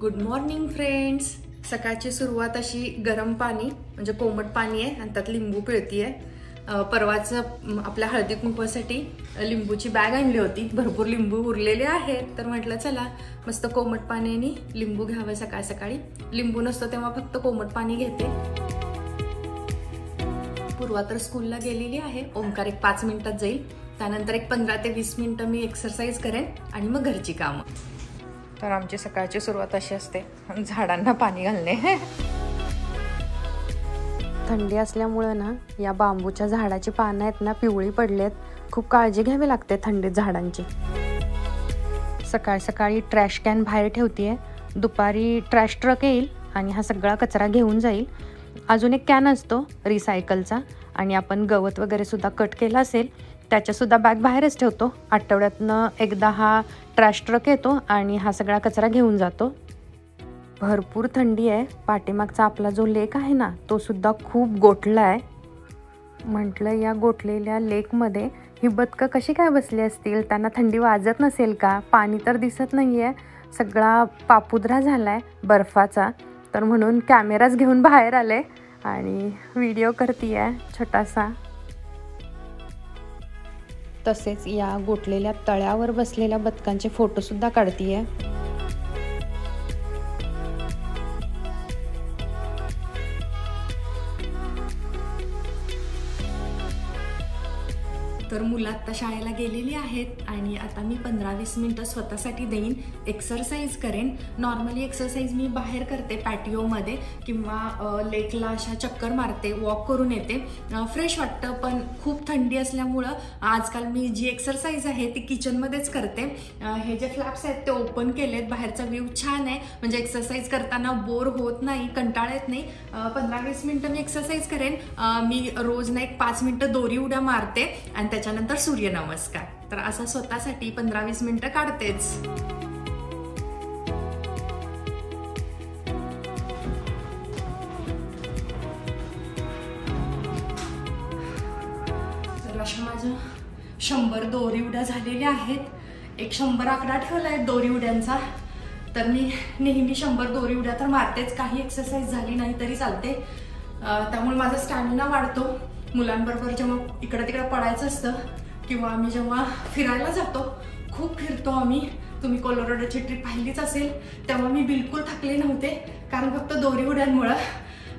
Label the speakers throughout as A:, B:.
A: Good morning friends सकाळची सुरुवात अशी गरम पाणी म्हणजे कोमट पाणी आहे आणि त्यात लिंबू पिळती आहे परवाचं आपल्या हळदी कुंकवासाठी लिंबूची बॅग आणली होती. भरपूर लिंबू उरलेले आहेत. तर म्हटलं चला मस्त कोमट पाण्याने लिंबू घ्यावं सकाळ सकाळी. लिंबू नसतं तेव्हा फक्त कोमट पाणी घेते. पूर्वा तर स्कूलला गेलेली आहे. ओंकार एक पाच मिनिटात जाईल. त्यानंतर एक पंधरा ते वीस मिनिटं मी एक्सरसाइज करेन आणि मग घरची कामं. तर आमची सकाळची सुरुवात अशी असते. झाडांना पाणी घालणे. थंडी असल्यामुळं ना या बांबूच्या झाडाची पानं आहेत ना पिवळी पडलेत. खूप काळजी घ्यावी लागते थंडीत झाडांची. सकाळ सकाळी ट्रॅश कॅन बाहेर ठेवतीये. दुपारी ट्रॅश ट्रक येईल आणि हा सगळा कचरा घेऊन जाईल. अजून एक कॅन असतो रिसायकलचा आणि आपण गवत वगैरे सुद्धा कट केला असेल त्याच्यासुद्धा बॅग बाहेरच ठेवतो. आठवड्यातनं एकदा हा ट्रॅश ट्रक येतो आणि हा सगळा कचरा घेऊन जातो. भरपूर थंडी आहे. पाठीमागचा आपला जो लेक आहे ना तो सुद्धा खूप गोठला आहे. म्हटलं या गोठलेल्या लेकमध्ये ही बदकं कशी काय बसली असतील? त्यांना थंडी वाजत नसेल का? पाणी तर दिसत नाही आहे सगळा पापुद्रा झाला आहे बर्फाचा. तर म्हणून कॅमेराच घेऊन बाहेर आले आणि व्हिडिओ करते आहे छोटासा. तसेच या गोठलेल्या तळ्यावर बसलेल्या बदकांचे फोटोसुद्धा काढतीये. आहे मुलं आत्ता शाळेला गेलेली आहेत आणि आता मी पंधरा वीस मिनटं स्वतःसाठी देईन एक्सरसाइज करेन. नॉर्मली एक्सरसाइज मी बाहेर करते पॅटिओमध्ये किंवा लेकला अशा चक्कर मारते वॉक करून येते. फ्रेश वाटतं पण खूप थंडी असल्यामुळं आजकाल मी जी एक्सरसाइज आहे ती किचनमध्येच करते. हे जे फ्लॅप्स आहेत ते ओपन केलेत बाहेरचा व्ह्यू छान आहे. म्हणजे एक्सरसाइज करताना बोर होत नाही कंटाळा येत नाही. पंधरा वीस मिनटं मी एक्सरसाइज करेन. मी रोज ना एक पाच मिनटं दोरी उड्या मारते आणि त्याच्यानंतर सूर्यनमस्कार तर असं स्वतःसाठी पंधरा वीस मिनटं काढतेच. तर अशा माझ्या शंभर दोरी उड्या झालेल्या आहेत. एक शंभर आकडा ठेवला आहे दोरी उड्यांचा तर मी नेहमी शंभर दोरी उड्या तर मारतेच. काही एक्सरसाइज झाली नाही तरी चालते. त्यामुळे माझा स्टॅमिना वाढतो. मुलांबरोबर जेव्हा इकडं तिकडं पडायचं असतं किंवा आम्ही जेव्हा फिरायला जातो खूप फिरतो आम्ही. तुम्ही कोलोराडोची ट्रिप पाहिलीच असेल तेव्हा मी बिलकुल थकले नव्हते कारण फक्त दोरी उड्यांमुळं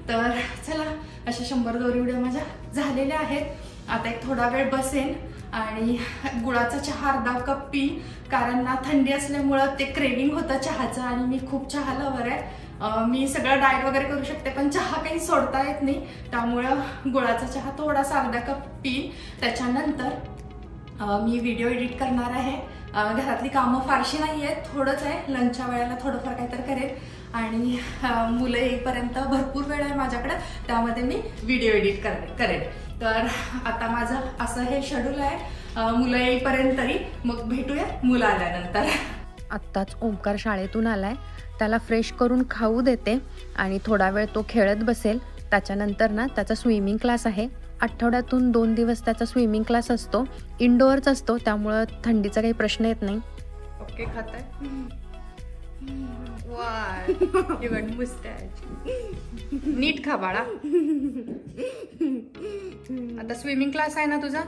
A: तर चला अशा शंभर दोरी उड्या माझ्या झालेल्या आहेत. आता एक थोडा वेळ बसेन. आणि गुळाचा चहा अर्धा कप पी कारण ना थंडी असल्यामुळं ते क्रेविंग होतं चहाचं आणि मी खूप चहा लवर आहे. मी सगळं डाएट वगैरे करू शकते पण चहा काही सोडता येत नाही. त्यामुळं गुळाचा चहा थोडासा अर्धा कप पी. त्याच्यानंतर मी व्हिडिओ एडिट करणार आहे. घरातली कामं फारशी नाही आहेत थोडंच आहे. लंचच्या वेळेला थोडंफार काहीतरी करेल. आणि मुलं येईपर्यंत भरपूर वेळ आहे माझ्याकडं. त्यामध्ये मी व्हिडिओ एडिट करे करेन तर आता माझं असं हे शेड्यूल आहे. मुलं येईपर्यंत तरी मग भेटूया मुलं आल्यानंतर. आत्ताच ओंकार शाळेतून आलाय. त्याला फ्रेश करून खाऊ देते आणि थोडा वेळ तो खेळत बसेल. त्याच्यानंतर ना त्याचा स्विमिंग क्लास आहे. आठवड्यातून दोन दिवस त्याचा स्विमिंग क्लास असतो. इंडोअरच असतो त्यामुळं थंडीचा काही प्रश्न येत नाही. ओके खात नीट खा बाळा. आता स्विमिंग क्लास आहे ना तुझा?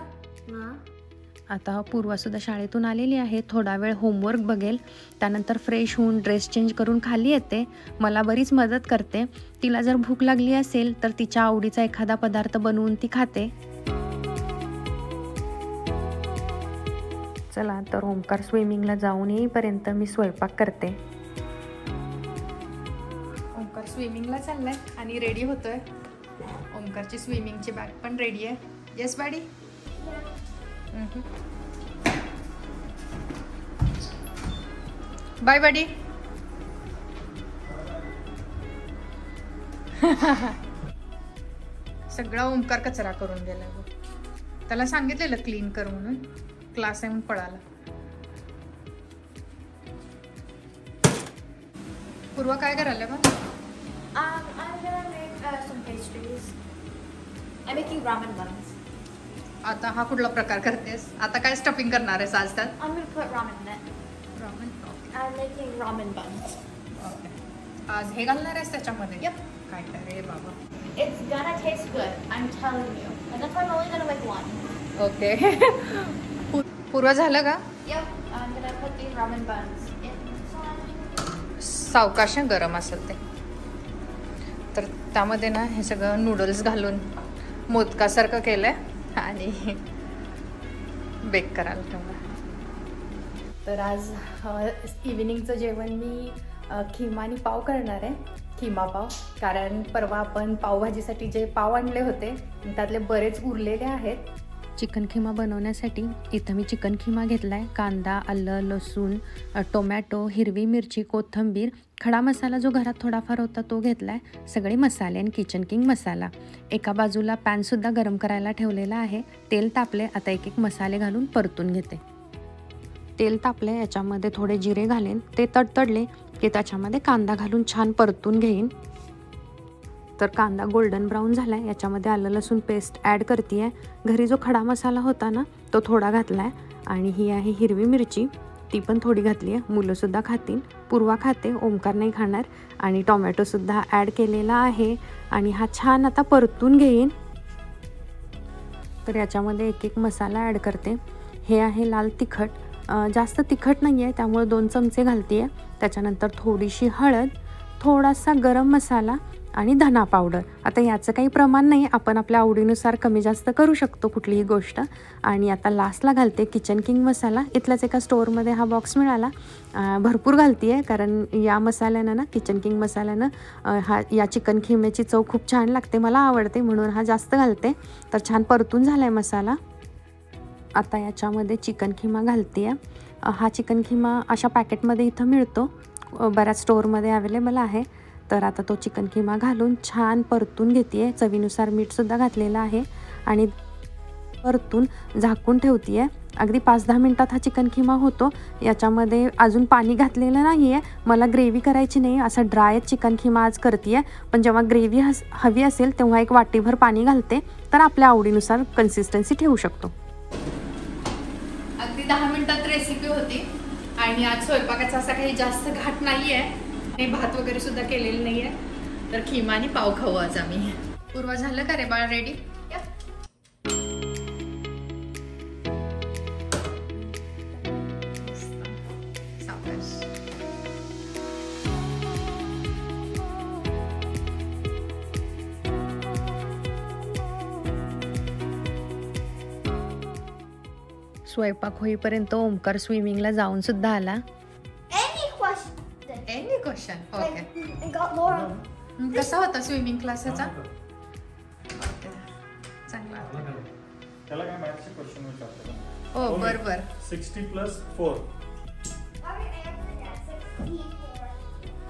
A: आता पूर्वा सुद्धा शाळेतून आलेली आहे. थोडा वेळ होमवर्क बघेल. त्यानंतर फ्रेश होऊन ड्रेस चेंज करून खाली येते. मला बरीच मदत करते. तिला जर भूक लागली असेल तर तिच्या आवडीचा एखादा पदार्थ बनवून ती खाते. चला तर ओंकार स्विमिंगला जाऊन येईपर्यंत मी स्वयंपाक करते. स्विमिंगला चाललाय आणि रेडी होतोय. ओंकारची स्विमिंगची बॅग पण रेडी आहे. येस बॅडी बाय बडी सगळा ओंकार कचरा करून गेला बघ. त्याला सांगितलेलं क्लीन कर म्हणून. क्लास आहे म्हणून पळाला. पूर्व काय करायला मग
B: आयमॅन एक हेस्ट आय मेकिंग रामन ब्रान्स
A: आता हा कुठला प्रकार करतेस? आता काय स्टफिंग करणार आहेस आज अमृत आज हे घालणार आहेस त्याच्यामध्ये? काय तर बाबा. ओके पूर्व झालं का? सावकाश गरम असेल ते. त्यामध्ये ना हे सगळं नूडल्स घालून मोदकासारखं केलं आहे आणि बेक करायला ठेवलं तर आज इव्हिनिंगचं जेवण मी खिमा आणि पाव करणार आहे. खिमा पाव. कारण परवा आपण पावभाजीसाठी जे पाव आणले होते त्यातले बरेच उरलेले आहेत. चिकन खिमा बनवण्यासाठी इथं मी चिकन खिमा घेतला आहे कांदा आलं लसूण टोमॅटो हिरवी मिरची कोथिंबीर खडा मसाला जो घरात थोडाफार होता तो घेतला आहे सगळे मसाले आणि किचन किंग मसाला. एका बाजूला पॅनसुद्धा गरम करायला ठेवलेला आहे. तेल तापले आता एक एक मसाले घालून परतून घेते. तेल तापले याच्यामध्ये थोडे जिरे घालेन. ते तडतडले की त्याच्यामध्ये कांदा घालून छान परतून घेईन. तर कांदा गोल्डन ब्राऊन झाला आहे याच्यामध्ये आलं लसूण पेस्ट ॲड करते आहे घरी जो खडा मसाला होता ना तो थोडा घातला आहे आणि ही आहे हिरवी मिरची. ती पण थोडी घातली आहे मुलंसुद्धा खातील. पूर्वा खाते. ओमकार नाही खाणार. आणि टोमॅटोसुद्धा ॲड केलेला आहे. आणि हा छान आता परतून घेईन. तर याच्यामध्ये एक एक मसाला ॲड करते. हे आहे लाल तिखट. जास्त तिखट नाही आहे त्यामुळे दोन चमचे घालते आहे त्याच्यानंतर थोडीशी हळद. थोडासा गरम मसाला. आणि धना पावडर आता याचं काही प्रमाण नाही आपण आपल्या आवडीनुसार कमी जास्त करू शकतो कुठलीही गोष्ट. आणि आता लास्टला घालते किचन किंग मसाला. इथल्याच एका स्टोअरमध्ये हा बॉक्स मिळाला. भरपूर घालते आहे कारण या मसाल्यानं ना किचन किंग मसाल्यानं हा या चिकन खिम्याची चव खूप छान लागते मला आवडते म्हणून हा जास्त घालते. तर छान परतून झाला आहे मसाला. आता याच्यामध्ये चिकन खिमा घालते आहे हा चिकन खिमा अशा पॅकेटमध्ये इथं मिळतो. बऱ्याच स्टोअरमध्ये अवेलेबल आहे. तर आता तो चिकन किमा घालून छान परतून घेते आहे चवीनुसार मीठसुद्धा घातलेलं आहे आणि परतून झाकून ठेवते आहे अगदी पाच दहा मिनटात हा चिकन खिमा होतो. याच्यामध्ये अजून पाणी घातलेलं नाही आहे मला ग्रेव्ही करायची नाही असा ड्राय चिकन खिमा आज करते आहे पण जेव्हा ग्रेव्ही हस हवी असेल तेव्हा एक वाटीभर पाणी घालते. तर आपल्या आवडीनुसार कन्सिस्टन्सी ठेवू शकतो. अगदी दहा मिनटात रेसिपी होती. आणि आज स्वयंपाकाचा असा काही जास्त घाट नाही आहे हे भात वगैरे सुद्धा केलेलं नाही आहे तर खिमा आणि पाव खाऊ आज आम्ही. पूर्व झालं का रे बाळ? रेडी स्वयंपाक होईपर्यंत ओमकार स्विमिंगला जाऊन सुद्धा आला. कसा होता स्विमिंग.
C: त्याला काय मॅथ्सचे क्वेश्चन विचारतो
A: हो बर बर
C: सिक्स्टी प्लस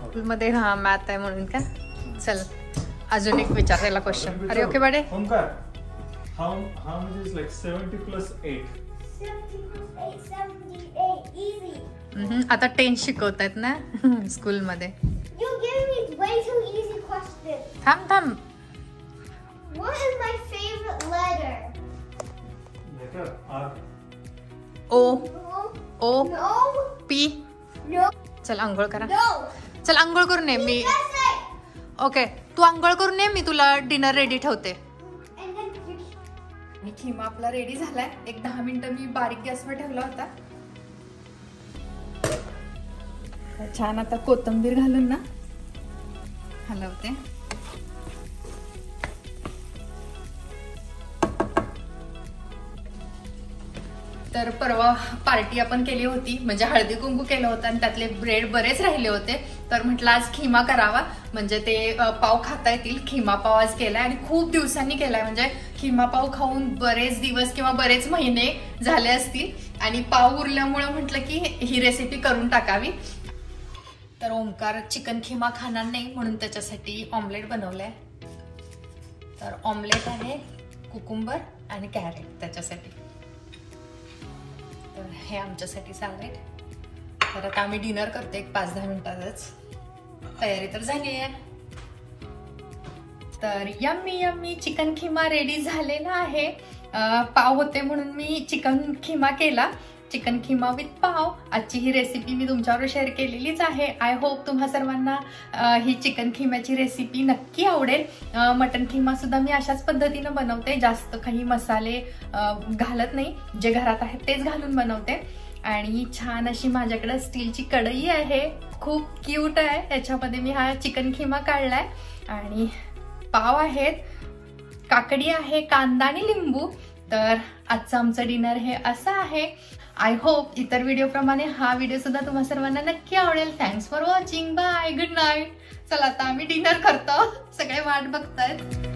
A: फोरमध्ये हा मॅथ आहे म्हणून का चल अजून एक विचारायला क्वेश्चन अरे okay buddy
C: Omkar how how much is like seventy plus eight
B: 78, easy.
A: Hmm, आता टेन शिकवतायत ना स्कूलमध्ये थांब थांब
B: What is my favorite letter?
C: Letter R
A: O
B: No.
A: O
B: No.
A: चल आंघोळ करा.
B: No.
A: चल आंघोळ करून ये मी. ओके तू आंघोळ करून ये मी तुला डिनर रेडी ठेवते.
B: And then you
A: आणि खिमा आपला रेडी झालाय. एक दहा मिनिटं मी बारीक गॅसवर ठेवला होता. छान आता कोथिंबीर घालून ना. हलवते. तर परवा पार्टी आपण केली होती. म्हणजे हळदी कुंकू केलं होतं आणि त्यातले ब्रेड बरेच राहिले होते. तर म्हटलं आज खिमा करावा. म्हणजे ते पाव खाता येतील. खिमा पाव आज केलाय आणि खूप दिवसांनी केलाय. म्हणजे खिमा पाव खाऊन बरेच दिवस किंवा बरेच महिने झाले असतील. आणि पाव उरल्यामुळे म्हटलं की ही रेसिपी करून टाकावी. तर ओमकार चिकन खिमा खाणार नाही म्हणून त्याच्यासाठी ऑमलेट बनवलंय. तर ऑमलेट आहे कुकुंबर आणि कॅरेट त्याच्यासाठी. तर हे आमच्यासाठी सॅलेड तर आता आम्ही डिनर करतो एक पाच दहा मिनिटातच. तयारी तर झाली आहे. तर yummy yummy chicken keema ready झालेला आहे. पाव होते म्हणून मी चिकन खिमा केला. चिकन खिमा विथ पाव. आजची ही रेसिपी मी तुमच्यावर शेअर केलेलीच आहे. आय होप तुम्हा सर्वांना ही चिकन खिम्याची रेसिपी नक्की आवडेल. मटन खिमासुद्धा मी अशाच पद्धतीनं बनवते. जास्त काही मसाले घालत नाही. जे घरात आहेत तेच घालून बनवते. आणि छान अशी माझ्याकडे स्टीलची कढई आहे. खूप क्यूट आहे. त्याच्यामध्ये मी हा चिकन खिमा काढलाय. आणि पाव आहेत काकडी आहे कांदा आणि लिंबू. तर आजचं आमचं डिनर हे असं आहे. आय होप इतर व्हिडिओप्रमाणे हा व्हिडिओ सुद्धा तुम्हा सर्वांना नक्की आवडेल. Thanks for watching bye good night चला आता आम्ही डिनर करतो. सगळे वाट बघतायत.